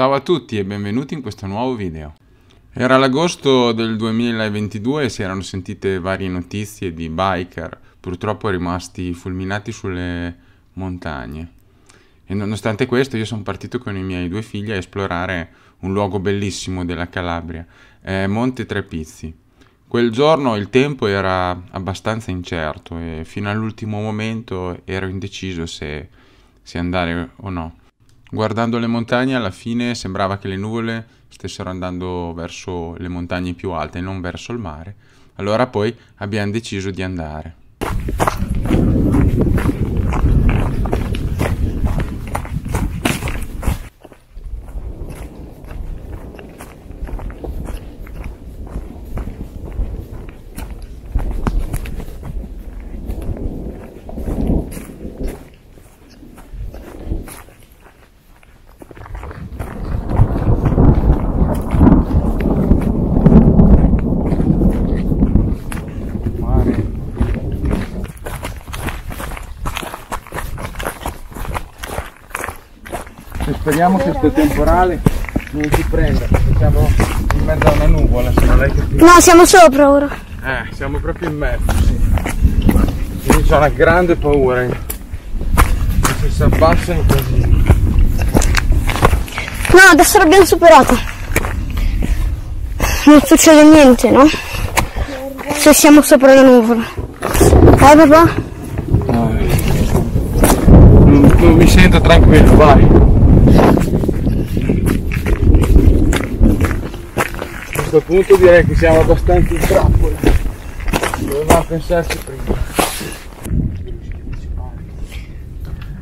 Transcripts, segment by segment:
Ciao a tutti e benvenuti in questo nuovo video. Era l'agosto del 2022 e si erano sentite varie notizie di biker purtroppo rimasti fulminati sulle montagne. E nonostante questo io sono partito con i miei due figli a esplorare un luogo bellissimo della Calabria, eh, Monte Trepizzi. Quel giorno il tempo era abbastanza incerto e fino all'ultimo momento ero indeciso se, se andare o no. Guardando le montagne alla fine sembrava che le nuvole stessero andando verso le montagne più alte e non verso il mare. Allora poi abbiamo deciso di andare. Speriamo che questo temporale non ci prenda, perché siamo in mezzo a una nuvola, se non l'hai capito. No, siamo sopra ora. Eh, siamo proprio in mezzo, sì. Quindi ho una grande paura che se si abbassano così. No, adesso l'abbiamo superato. Non succede niente, no? Se siamo sopra la nuvola. Eh papà? Non, non mi sento tranquillo, vai. Questo punto direi che siamo abbastanza in trappola. Dovevamo pensarci prima.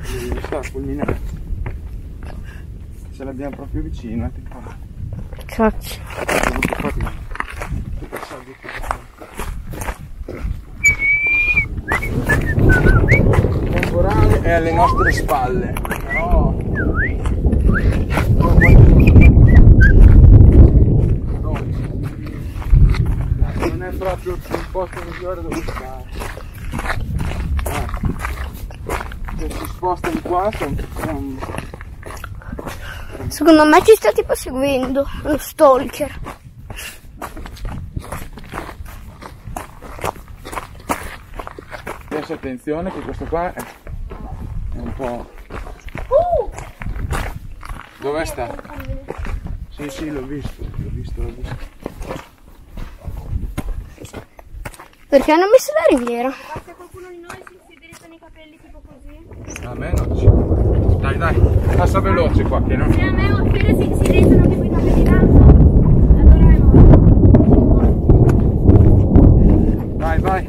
Devi stare fulminato. Ce l'abbiamo proprio vicino, eh, qua. Cazzo. Il temporale è alle nostre spalle, però non è proprio il posto migliore dove stare. Ah. Se si sposta di qua sono... Secondo me ci sta tipo seguendo lo stalker. Adesso attenzione che questo qua è, è un po'... Dove sta? Sì, sì, l'ho visto, l'ho visto, l'ho visto. Perché hanno messo la riviera? Se qualcuno di noi si, si drizza nei capelli tipo così. A me non ci... Dai, dai, passa veloce qua, che non... Se a me o a Fede si, si drizzano tipo i capelli d'alto, allora è morto. Vai, vai.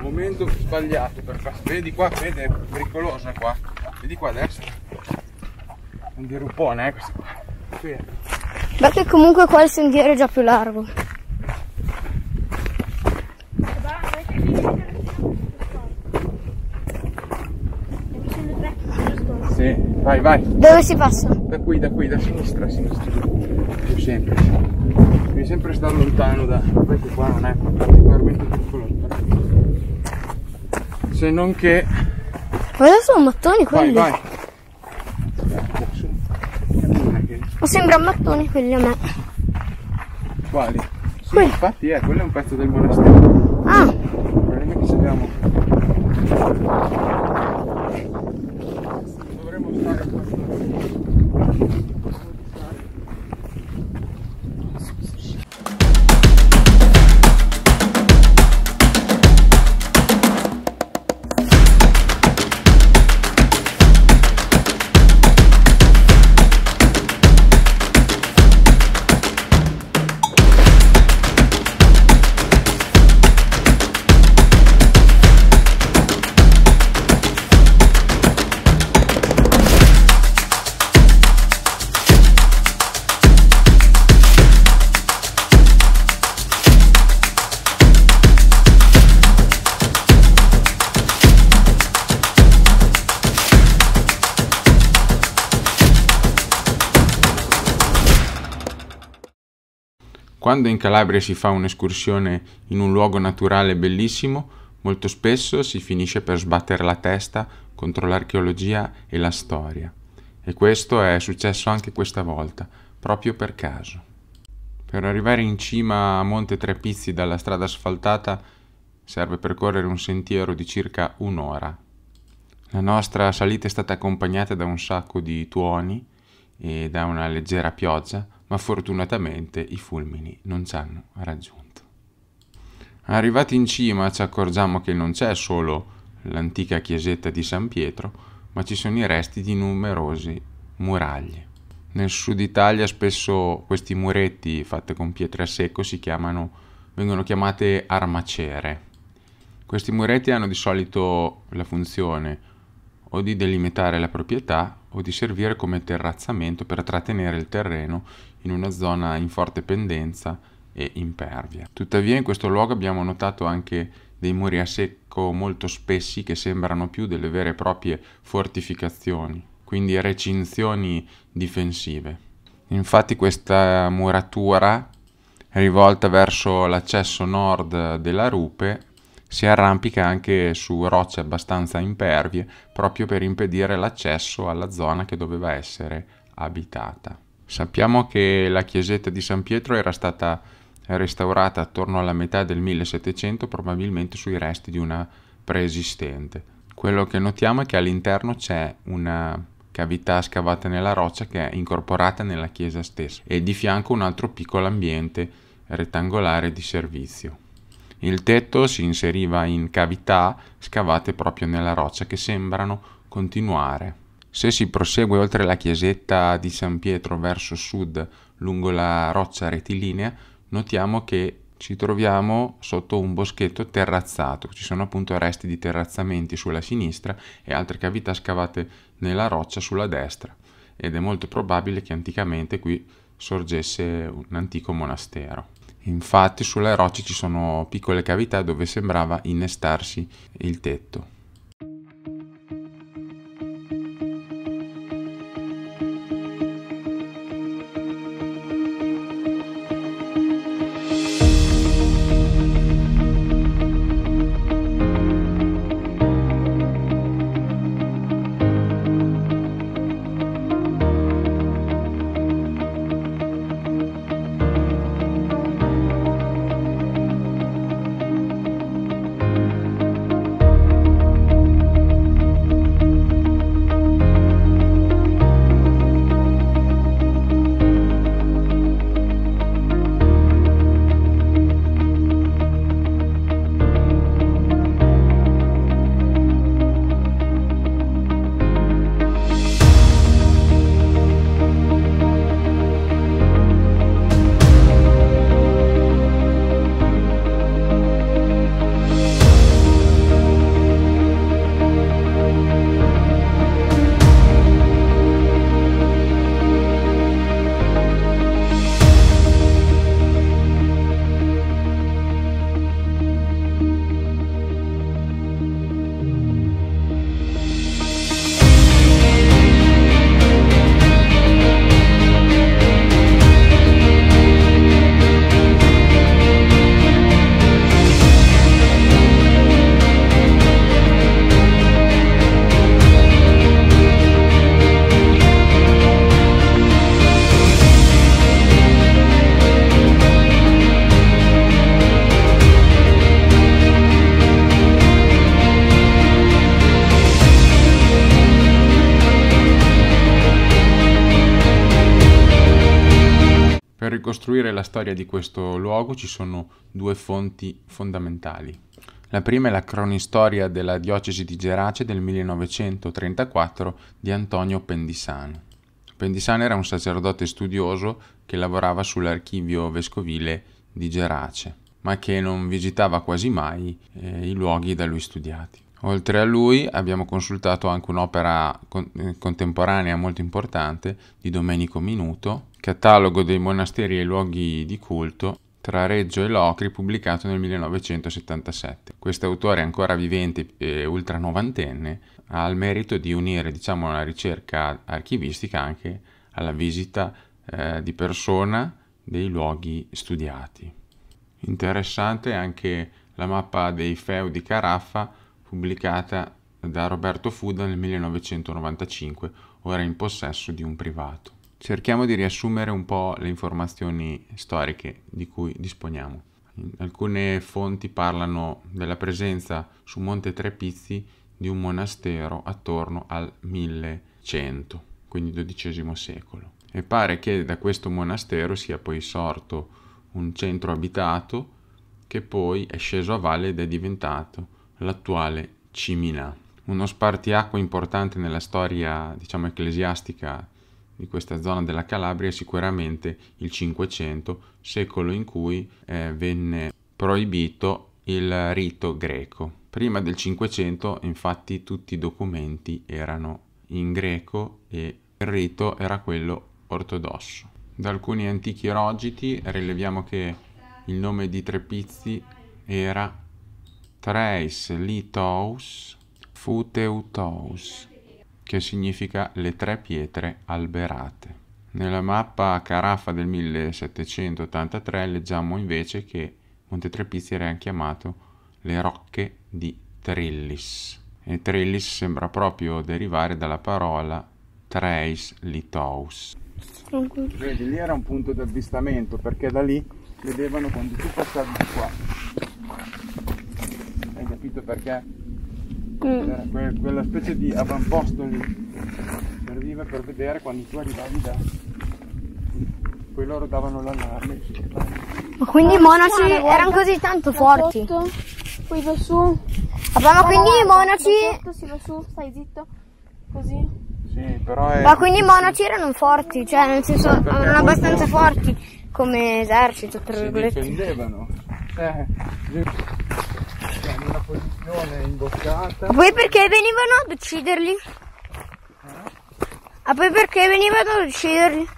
Momento sbagliato per fare. Vedi qua, vedi, è pericolosa qua. Vedi qua a destra. Un diruppone, eh, questo qua. Fermo. Perché comunque qua il sentiero è già più largo. Va, vai che devi mettere È vicino il tre, giusto? Sì, vai, vai. Dove si passa? Da qui, da qui, da sinistra, a sinistra. Più semplice. Devi sempre stare lontano da. Questo qua non è particolarmente però. Se non che. Cosa sono mattoni Vai, quelli? vai. Che- Ma sembrano mattoni quelli a me. Quali? Sì, Qui. infatti è, quello è un pezzo del monastero. Ah, Il problema è che sappiamo. Quando in Calabria si fa un'escursione in un luogo naturale bellissimo, molto spesso si finisce per sbattere la testa contro l'archeologia e la storia. E questo è successo anche questa volta, proprio per caso. Per arrivare in cima a Monte Trepizzi dalla strada asfaltata serve percorrere un sentiero di circa un'ora. La nostra salita è stata accompagnata da un sacco di tuoni e da una leggera pioggia, ma fortunatamente i fulmini non ci hanno raggiunto. Arrivati in cima ci accorgiamo che non c'è solo l'antica chiesetta di San Pietro, ma ci sono i resti di numerosi muraglie. Nel sud Italia spesso questi muretti fatti con pietre a secco si chiamano, vengono chiamate armacere. Questi muretti hanno di solito la funzione o di delimitare la proprietà o di servire come terrazzamento per trattenere il terreno in una zona in forte pendenza e impervia. Tuttavia in questo luogo abbiamo notato anche dei muri a secco molto spessi che sembrano più delle vere e proprie fortificazioni quindi recinzioni difensive. Infatti questa muratura rivolta verso l'accesso nord della rupe si arrampica anche su rocce abbastanza impervie proprio per impedire l'accesso alla zona che doveva essere abitata. Sappiamo che la chiesetta di San Pietro era stata restaurata attorno alla metà del 1700 probabilmente sui resti di una preesistente. Quello che notiamo è che all'interno c'è una cavità scavata nella roccia che è incorporata nella chiesa stessa e di fianco un altro piccolo ambiente rettangolare di servizio. Il tetto si inseriva in cavità scavate proprio nella roccia che sembrano continuare. Se si prosegue oltre la chiesetta di San Pietro verso sud lungo la roccia rettilinea, notiamo che ci troviamo sotto un boschetto terrazzato, ci sono appunto resti di terrazzamenti sulla sinistra e altre cavità scavate nella roccia sulla destra ed è molto probabile che anticamente qui sorgesse un antico monastero. Infatti sulle rocce ci sono piccole cavità dove sembrava innestarsi il tetto. Ricostruire la storia di questo luogo ci sono due fonti fondamentali. La prima è la cronistoria della diocesi di Gerace del 1934 di Antonio Pendisano. Pendisano era un sacerdote studioso che lavorava sull'archivio vescovile di Gerace, ma che non visitava quasi mai eh, i luoghi da lui studiati. Oltre a lui abbiamo consultato anche un'opera con- contemporanea molto importante di Domenico Minuto, Catalogo dei monasteri e luoghi di culto tra Reggio e Locri, pubblicato nel 1977. Questo autore ancora vivente e ultra novantenne ha il merito di unire diciamo, la ricerca archivistica anche alla visita eh, di persona dei luoghi studiati. Interessante anche la mappa dei feu di Caraffa pubblicata da Roberto Fuda nel 1995, ora in possesso di un privato. Cerchiamo di riassumere un po' le informazioni storiche di cui disponiamo. Alcune fonti parlano della presenza su Monte Trepizzi di un monastero attorno al 1100, quindi XII secolo. E pare che da questo monastero sia poi sorto un centro abitato che poi è sceso a valle ed è diventato l'attuale Cimina. Uno spartiacque importante nella storia, diciamo, ecclesiastica di questa zona della Calabria è sicuramente il Cinquecento, secolo in cui eh, venne proibito il rito greco. Prima del Cinquecento, infatti, tutti i documenti erano in greco e il rito era quello ortodosso. Da alcuni antichi erogiti rileviamo che il nome di Trepizzi era Treis Litous Futeutous, che significa le tre pietre alberate. Nella mappa Carafa del 1783 leggiamo invece che Monte Trepizzi era chiamato le rocche di Trillis e Trillis sembra proprio derivare dalla parola Treis Litous. Vedi, lì era un punto di avvistamento perché da lì vedevano quando tu passavi di qua. Capito perché? Mm. Que- quella specie di avamposto lì. Serviva per vedere quando tu arrivavi da. Poi loro davano l'allarme. Ma quindi i monaci erano così tanto forti? Sotto, poi va su. Vabbè, ma quindi i monaci... sotto si va su, stai zitto. Così. Sì, però è. Ma quindi i monaci erano forti, cioè nel senso Perché erano abbastanza forti come esercito, tra si virgolette. difendevano. Eh, imboscata. Ma poi perché venivano ad ucciderli? Ma poi perché venivano ad ucciderli?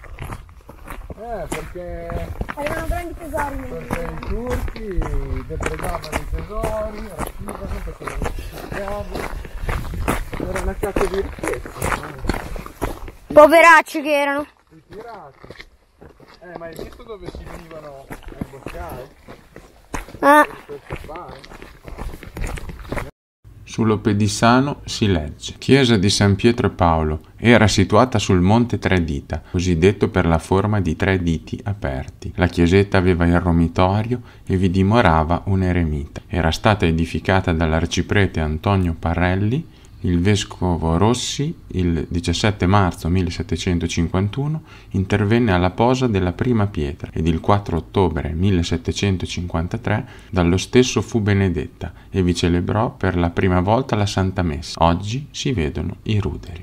Eh, perché, Avevano grandi tesori. perché i turchi depredavano i tesori, rapivano, facevano schiavi. Era una caccia di ricchezza. Poveracci che erano. I pirati. Eh, ma hai visto dove si venivano a imboscare? Ah, Per scappare? Sull'Opedissano si legge Chiesa di San Pietro e Paolo era situata sul monte Tre Dita, cosiddetto per la forma di tre diti aperti. La chiesetta aveva il romitorio e vi dimorava un eremita. Era stata edificata dall'arciprete Antonio Parrelli il vescovo Rossi, il 17 marzo 1751, intervenne alla posa della prima pietra ed il 4 ottobre 1753 dallo stesso fu benedetta e vi celebrò per la prima volta la Santa Messa. Oggi si vedono i ruderi.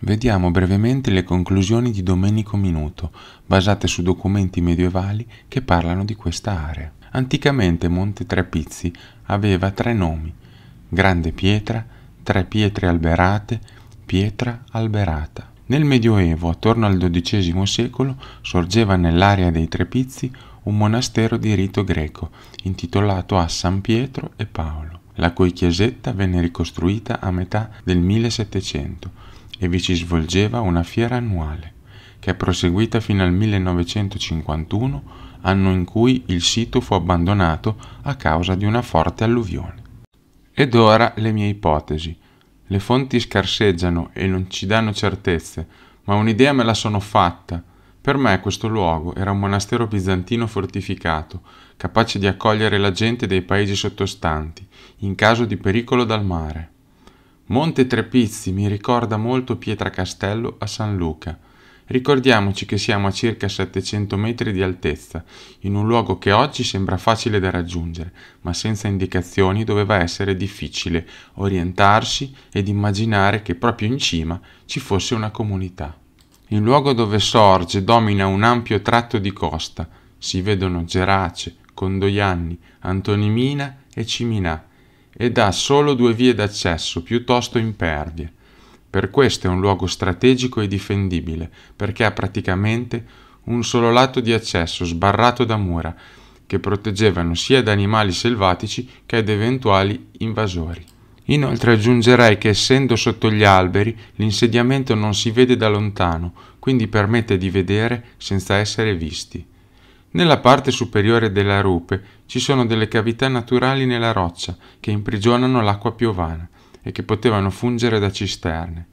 Vediamo brevemente le conclusioni di Domenico Minuto, basate su documenti medievali che parlano di questa area. Anticamente Monte Trepizzi aveva tre nomi: Grande Pietra, Tre Pietre Alberate, Pietra Alberata. Nel Medioevo, attorno al XII secolo, sorgeva nell'area dei Trepizzi un monastero di rito greco, intitolato a San Pietro e Paolo, la cui chiesetta venne ricostruita a metà del 1700 e vi si svolgeva una fiera annuale, che è proseguita fino al 1951, anno in cui il sito fu abbandonato a causa di una forte alluvione. Ed ora le mie ipotesi. Le fonti scarseggiano e non ci danno certezze, ma un'idea me la sono fatta. Per me questo luogo era un monastero bizantino fortificato, capace di accogliere la gente dei paesi sottostanti, in caso di pericolo dal mare. Monte Trepizzi mi ricorda molto Pietra Castello a San Luca. Ricordiamoci che siamo a circa 700 metri di altezza, in un luogo che oggi sembra facile da raggiungere, ma senza indicazioni doveva essere difficile orientarsi ed immaginare che proprio in cima ci fosse una comunità. Il luogo dove sorge domina un ampio tratto di costa, si vedono Gerace, Condoianni, Antonimina e Ciminà, ed ha solo due vie d'accesso piuttosto impervie. Per questo è un luogo strategico e difendibile, perché ha praticamente un solo lato di accesso sbarrato da mura, che proteggevano sia da animali selvatici che da eventuali invasori. Inoltre aggiungerei che essendo sotto gli alberi l'insediamento non si vede da lontano, quindi permette di vedere senza essere visti. Nella parte superiore della rupe ci sono delle cavità naturali nella roccia che imprigionano l'acqua piovana e che potevano fungere da cisterne.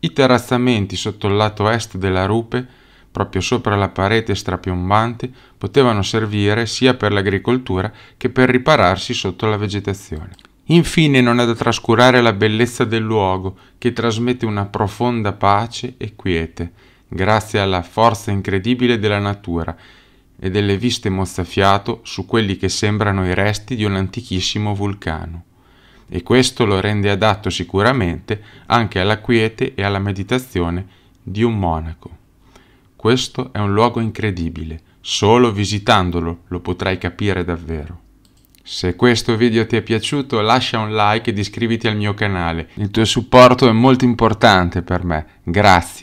I terrazzamenti sotto il lato est della rupe, proprio sopra la parete strapiombante, potevano servire sia per l'agricoltura che per ripararsi sotto la vegetazione. Infine non è da trascurare la bellezza del luogo, che trasmette una profonda pace e quiete, grazie alla forza incredibile della natura e delle viste mozzafiato su quelli che sembrano i resti di un antichissimo vulcano. E questo lo rende adatto sicuramente anche alla quiete e alla meditazione di un monaco. Questo è un luogo incredibile, solo visitandolo lo potrai capire davvero. Se questo video ti è piaciuto lascia un like ed iscriviti al mio canale, il tuo supporto è molto importante per me, grazie.